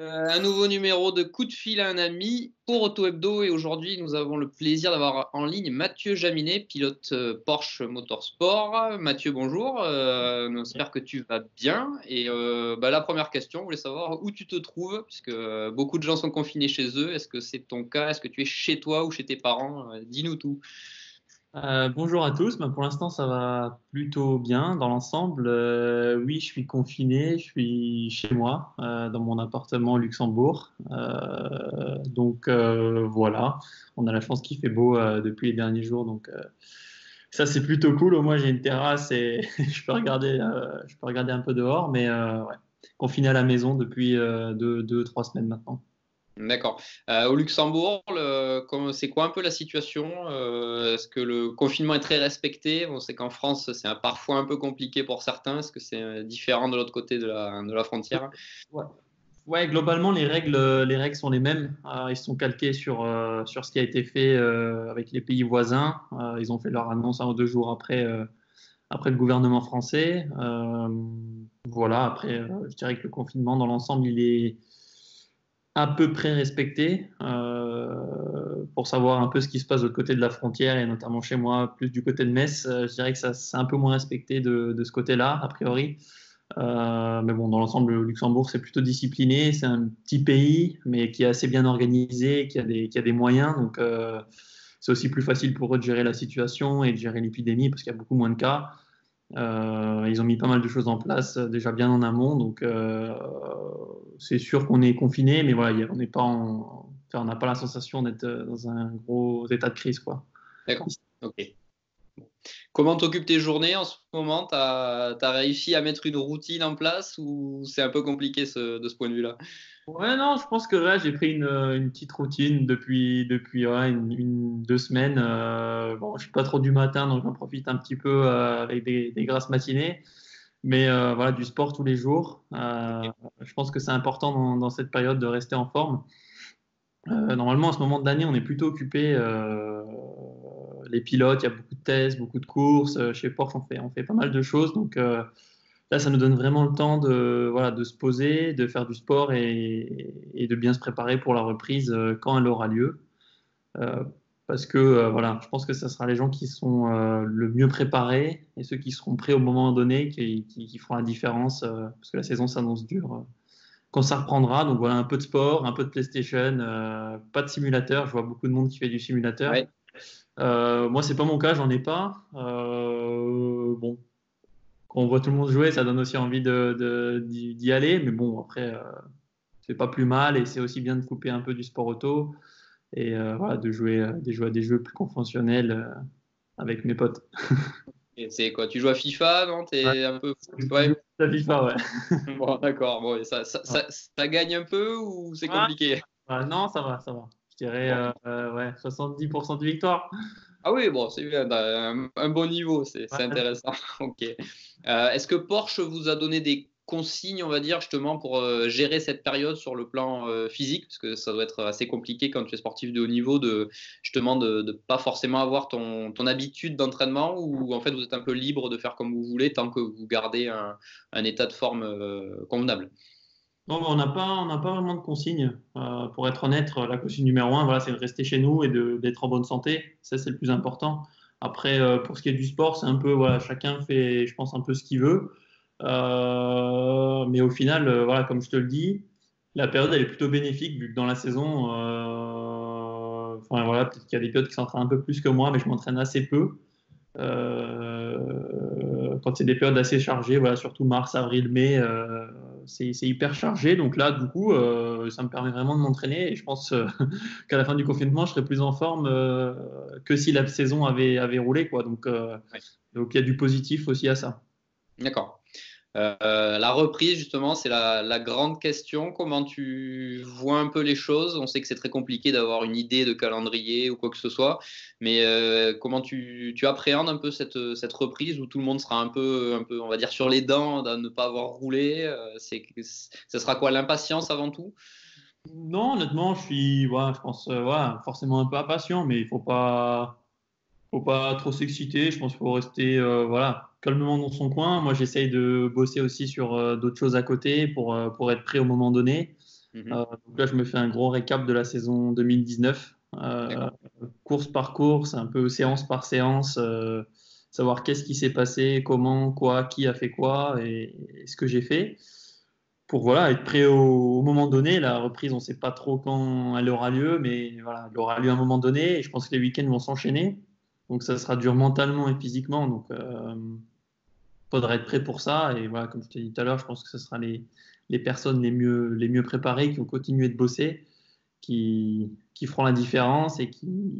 Euh, un nouveau numéro de Coup de fil à un ami pour Auto Hebdo et aujourd'hui nous avons le plaisir d'avoir en ligne Mathieu Jaminet, pilote euh, Porsche Motorsport. Mathieu, bonjour. Euh, on que tu vas bien. Et bah, la première question, on voulait savoir où tu te trouves, puisque beaucoup de gens sont confinés chez eux. Est-ce que c'est ton cas? Est-ce que tu es chez toi ou chez tes parents? Dis-nous tout. Euh, bonjour à tous. Ben, pour l'instant, ça va plutôt bien dans l'ensemble. Euh, oui, je suis confiné. Je suis chez moi, euh, dans mon appartement au Luxembourg. donc voilà, on a la chance qu'il fait beau depuis les derniers jours. Donc ça, c'est plutôt cool. Au moins, j'ai une terrasse et je peux regarder, un peu dehors. Mais ouais, confiné à la maison depuis deux, deux, trois semaines maintenant. D'accord. Euh, au Luxembourg, c'est quoi un peu la situation euh, Est-ce que le confinement est très respecté? On sait qu'en France, c'est parfois un peu compliqué pour certains. Est-ce que c'est euh, différent de l'autre côté de la, frontière? Ouais. globalement, les règles, les règles sont les mêmes. ils sont calqués sur, sur ce qui a été fait avec les pays voisins. ils ont fait leur annonce un ou deux jours après, après le gouvernement français. voilà, après, je dirais que le confinement, dans l'ensemble, il est à peu près respecté euh, pour savoir un peu ce qui se passe de l'autre côté de la frontière et notamment chez moi, plus du côté de Metz. Euh, je dirais que ça c'est un peu moins respecté de, de ce côté-là, a priori. Euh, mais bon, dans l'ensemble, le Luxembourg, c'est plutôt discipliné. C'est un petit pays, mais qui est assez bien organisé, qui a des, qui a des moyens. Donc, c'est aussi plus facile pour eux de gérer la situation et de gérer l'épidémie parce qu'il y a beaucoup moins de cas. Euh, ils ont mis pas mal de choses en place euh, déjà bien en amont, donc euh, c'est sûr qu'on est confiné, mais voilà, on n'est pas en, on n'a pas la sensation d'être dans un gros état de crise, quoi. D'accord. Comment t'occupes tes journées en ce moment? Tu as, réussi à mettre une routine en place ou c'est un peu compliqué de ce point de vue-là? Ouais, non, je pense que j'ai pris une, une, petite routine depuis, depuis une, deux semaines. Euh, bon, je suis pas trop du matin, donc j'en profite un petit peu euh, avec des, grasses matinées. Mais euh, voilà, du sport tous les jours. Je pense que c'est important dans, dans, cette période de rester en forme. normalement, à ce moment de l'année, on est plutôt occupé. Les pilotes, il y a beaucoup de tests, beaucoup de courses. Chez Porsche, on fait, pas mal de choses. Donc, Là, ça nous donne vraiment le temps de, se poser, de faire du sport et, de bien se préparer pour la reprise euh, quand elle aura lieu. Euh, parce que euh, voilà, je pense que ce sera les gens qui sont le mieux préparés et ceux qui seront prêts au moment donné qui, feront la différence, parce que la saison s'annonce dure quand ça reprendra. Donc voilà, un peu de sport, un peu de PlayStation, pas de simulateur. Je vois beaucoup de monde qui fait du simulateur. Moi, c'est pas mon cas, j'en ai pas. bon, quand on voit tout le monde jouer, ça donne aussi envie de, d'y aller. Mais bon, après, euh, c'est pas plus mal et c'est aussi bien de couper un peu du sport auto et euh, voilà, de jouer, euh, de jouer à des jeux plus conventionnels avec mes potes. Et c'est quoi Tu joues à FIFA, non? T'es ouais. un peu ouais. À FIFA, ouais. bon, d'accord. Bon, ça, ça, ça, ça, gagne un peu ou c'est compliqué? Non, ça va, ça va. Je dirais ouais, 70% de victoire. Ah oui, bon, c'est bien, un, un, bon niveau, c'est intéressant. ok. Euh, Est-ce que Porsche vous a donné des consignes, on va dire, justement, pour euh, gérer cette période sur le plan euh, physique? Parce que ça doit être assez compliqué quand tu es sportif de haut niveau, de justement de ne pas forcément avoir ton, ton habitude d'entraînement, ou en fait vous êtes un peu libre de faire comme vous voulez tant que vous gardez un, un état de forme euh, convenable? On n'a pas, vraiment de consigne. Euh, pour être honnête, la consigne numéro un, voilà, c'est de rester chez nous et d'être en bonne santé. Ça, c'est le plus important. Après, euh, pour ce qui est du sport, c'est un peu, voilà, chacun fait, je pense, un peu ce qu'il veut. Euh, mais au final, voilà, comme je te le dis, la période, elle est plutôt bénéfique vu que dans la saison, enfin, voilà, peut-être qu'il y a des périodes qui s'entraînent un peu plus que moi, mais je m'entraîne assez peu. Quand c'est des périodes assez chargées, voilà, surtout mars, avril, mai, c'est hyper chargé. Donc là, du coup, euh, ça me permet vraiment de m'entraîner. Et je pense euh, qu'à la fin du confinement, je serai plus en forme euh, que si la saison avait, avait roulé. Quoi. Donc, donc il y a du positif aussi à ça. D'accord. Euh, la reprise, justement, c'est la, grande question. Comment tu vois un peu les choses? On sait que c'est très compliqué d'avoir une idée de calendrier ou quoi que ce soit, mais euh, comment tu, tu, appréhendes un peu cette, reprise où tout le monde sera un peu, un peu, on va dire, sur les dents de ne pas avoir roulé? Euh, Ce sera quoi L'impatience avant tout? Non, honnêtement, je suis, ouais, je pense, forcément un peu impatient, mais il faut pas faut pas trop s'exciter. Je pense qu'il faut rester euh, voilà, calmement dans son coin. Moi, j'essaye de bosser aussi sur euh, d'autres choses à côté pour, euh, pour être prêt au moment donné. Mhm. donc là, je me fais un gros récap de la saison 2019, course par course, un peu séance par séance savoir qu'est-ce qui s'est passé, comment, quoi, qui a fait quoi et, ce que j'ai fait. Pour voilà, être prêt au, moment donné. La reprise, on ne sait pas trop quand elle aura lieu, mais voilà, elle aura lieu à un moment donné. Et je pense que les week-ends vont s'enchaîner. Donc ça sera dur mentalement et physiquement. Donc il euh, faudra être prêt pour ça. Et voilà, comme je t'ai dit tout à l'heure, je pense que ce sera les, les personnes les mieux, les mieux préparées qui ont continué de bosser, qui, qui feront la différence et qui,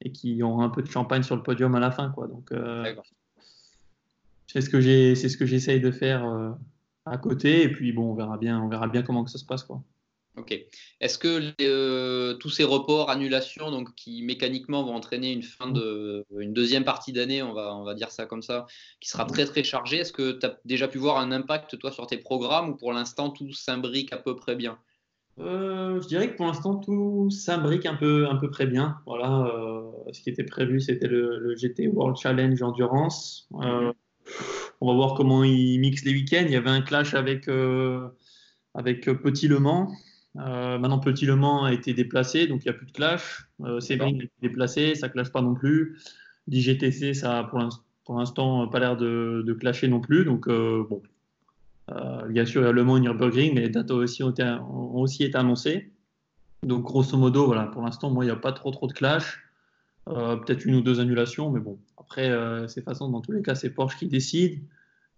et qui ont un peu de champagne sur le podium à la fin. Quoi. Donc, euh, c'est ce que j'ai, c'est ce que j'essaye de faire euh, à côté. Et puis bon, on verra bien, on verra bien comment que ça se passe. Quoi. Ok. Est-ce que euh, tous ces reports, annulations, donc qui mécaniquement vont entraîner une fin de, une deuxième partie d'année, on va, on va dire ça comme ça, qui sera très très chargée. Est-ce que tu as déjà pu voir un impact toi sur tes programmes ou pour l'instant tout s'imbrique à peu près bien? Euh, je dirais que pour l'instant, tout s'imbrique un peu, un peu près bien. Voilà, euh, ce qui était prévu, c'était le, GT World Challenge Endurance. On va voir comment ils mixent les week-ends. Il y avait un clash avec, avec Petit Le Mans. Maintenant, Petit Le Mans a été déplacé, donc il n'y a plus de clash. Séverine a été déplacé, ça ne clash pas non plus. l'IGTC, ça a pour l'instant pas l'air de, de, clasher non plus. Donc, bon, euh, bien sûr, il y a Le Mans Nürburgring, mais les dates ont aussi, été, aussi été annoncées. Donc, grosso modo, voilà, pour l'instant, moi, il n'y a pas trop, trop de clash. Euh, peut-être une ou deux annulations, mais bon, après, euh, c'est façon, dans tous les cas, c'est Porsche qui décide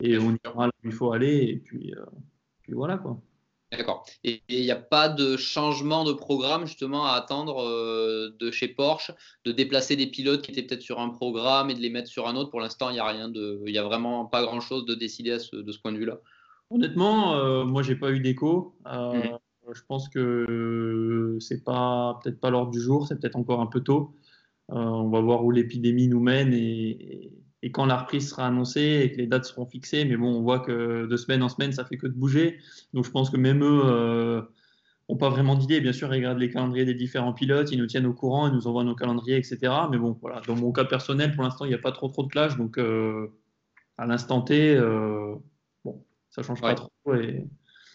et on ira là où il faut aller, et puis, puis voilà quoi. D'accord. Et il n'y a pas de changement de programme justement à attendre de chez Porsche, de déplacer des pilotes qui étaient peut-être sur un programme et de les mettre sur un autre? Pour l'instant, il n'y a rien de, il y a vraiment pas grand-chose de décidé à ce, de ce point de vue-là. Honnêtement, euh, moi, j'ai pas eu d'écho. Euh, mhm. Je pense que c'est pas peut-être pas l'ordre du jour, c'est peut-être encore un peu tôt. Euh, on va voir où l'épidémie nous mène et, quand la reprise sera annoncée et que les dates seront fixées. Mais bon, on voit que de semaine en semaine, ça fait que de bouger. Donc, je pense que même eux n'ont pas vraiment d'idée. Bien sûr, ils regardent les calendriers des différents pilotes, ils nous tiennent au courant, ils nous envoient nos calendriers, etc. Mais bon, voilà. Dans mon cas personnel, pour l'instant, il n'y a pas trop trop de clash. Donc, à l'instant T ça change pas trop et,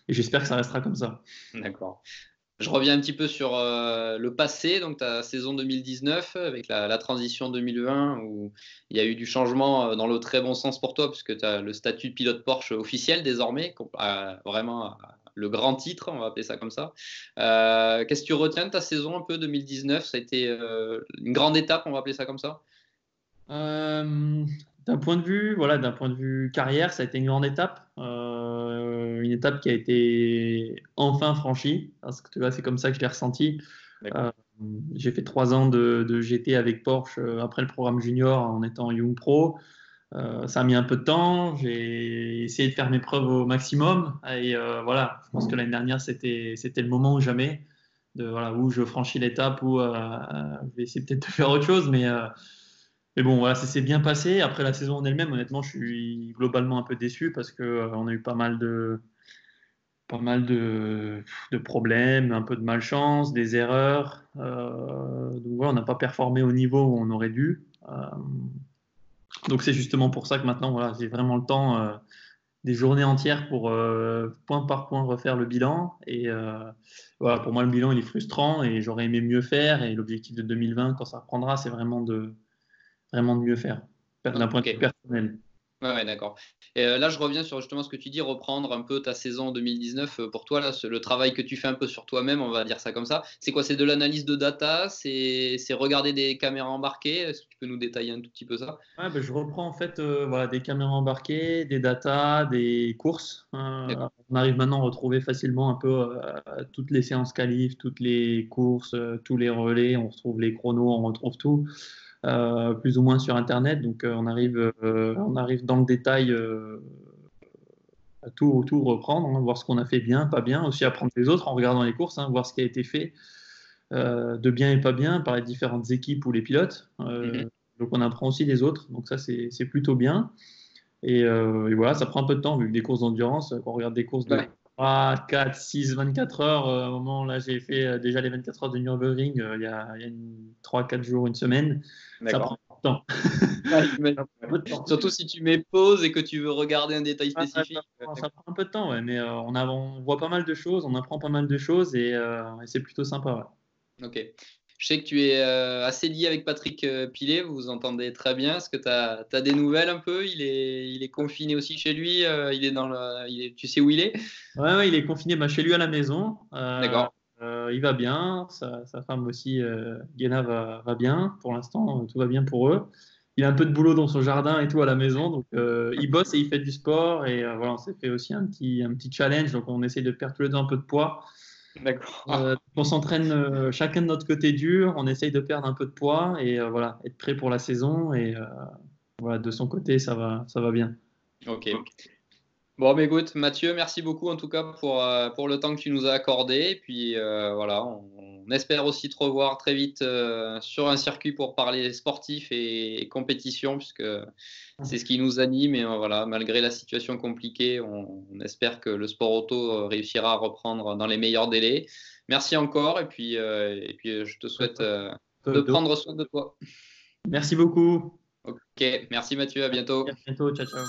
j'espère que ça restera comme ça. D'accord. Je reviens un petit peu sur euh, le passé, donc ta saison 2019 avec la, transition 2020 où il y a eu du changement euh, dans le très bon sens pour toi puisque tu as le statut de pilote Porsche officiel désormais, vraiment le grand titre, on va appeler ça comme ça. Euh, qu'est-ce que tu retiens de ta saison un peu 2019 Ça a été une grande étape, on va appeler ça comme ça? D'un point de vue, voilà, d'un point de vue carrière, ça a été une grande étape, euh, une étape qui a été enfin franchie, parce que tu vois, c'est comme ça que je l'ai ressenti. Euh, j'ai fait trois ans de, GT avec Porsche euh, après le programme junior en étant Young Pro. ça a mis un peu de temps. J'ai essayé de faire mes preuves au maximum. Et voilà, je pense que l'année dernière, c'était, c'était le moment ou jamais, de, voilà, où je franchis l'étape, où je vais essayer peut-être de faire autre chose, mais mais bon, voilà, ça s'est bien passé. Après la saison en elle-même, honnêtement, je suis globalement un peu déçu parce qu'on euh, a eu pas mal de, pas mal de, problèmes, un peu de malchance, des erreurs. Euh, donc voilà, on n'a pas performé au niveau où on aurait dû. Euh, donc c'est justement pour ça que maintenant, voilà, j'ai vraiment le temps, des journées entières pour point par point refaire le bilan. Et voilà, pour moi, le bilan, il est frustrant et j'aurais aimé mieux faire. Et l'objectif de 2020, quand ça reprendra, c'est vraiment de vraiment de mieux faire, d'un point de vue personnel. Ouais, d'accord. Et euh, là, je reviens sur justement ce que tu dis, reprendre un peu ta saison 2019. Euh, pour toi, là, le travail que tu fais un peu sur toi-même, on va dire ça comme ça. C'est quoi? C'est de l'analyse de data? C'est regarder des caméras embarquées? Est-ce que tu peux nous détailler un tout petit peu ça? Ouais, ben, Je reprends en fait euh, voilà, des caméras embarquées, des data, des courses. on arrive maintenant à retrouver facilement un peu toutes les séances qualif, toutes les courses, tous les relais. On retrouve les chronos, on retrouve tout. Euh, plus ou moins sur Internet. Donc euh, on, arrive, euh, on arrive dans le détail à tout, tout reprendre, hein, voir ce qu'on a fait bien, pas bien, aussi apprendre les autres en regardant les courses, hein, voir ce qui a été fait de bien et pas bien par les différentes équipes ou les pilotes. Mhm. Donc on apprend aussi des autres, donc ça c'est plutôt bien. Et, voilà, ça prend un peu de temps, vu que des courses d'endurance, quand on regarde des courses de 3, 4, 6, 24 heures, au moment là j'ai fait déjà les 24 heures de Nürburgring il y a, a 3-4 jours, une semaine. Ça prend, temps. Surtout si tu mets pause et que tu veux regarder un détail spécifique. ça, prend un peu de temps, ouais, mais on, on, voit pas mal de choses, on apprend pas mal de choses et, et c'est plutôt sympa. Ok. Je sais que tu es euh, assez lié avec Patrick euh, Pilet, vous vous entendez très bien. Est-ce que tu as, des nouvelles un peu? Il est, il est confiné aussi chez lui euh, il est dans le, Tu sais où il est? Ouais, ouais, il est confiné bah, chez lui à la maison. D'accord. il va bien, sa, femme aussi, Guéna, va, va, bien. Pour l'instant, tout va bien pour eux. Il a un peu de boulot dans son jardin et tout à la maison, donc il bosse et il fait du sport. Et voilà, on s'est fait aussi un petit, un petit challenge, donc on essaie de perdre tous les deux un peu de poids. D'accord. Euh, on s'entraîne euh, chacun de notre côté dur, on essaye de perdre un peu de poids et euh, voilà, être prêt pour la saison. Et voilà, de son côté, ça va, ça va bien. Ok. Bon, mais écoute, Mathieu, merci beaucoup en tout cas pour, pour le temps que tu nous as accordé. Et puis voilà, on, espère aussi te revoir très vite sur un circuit pour parler sportif et, compétition, puisque c'est ce qui nous anime. Et voilà, malgré la situation compliquée, on, on, espère que le sport auto réussira à reprendre dans les meilleurs délais. Merci encore, et puis, et puis je te souhaite de prendre soin de toi. Merci beaucoup. Ok, merci Mathieu, à bientôt. À bientôt, ciao ciao.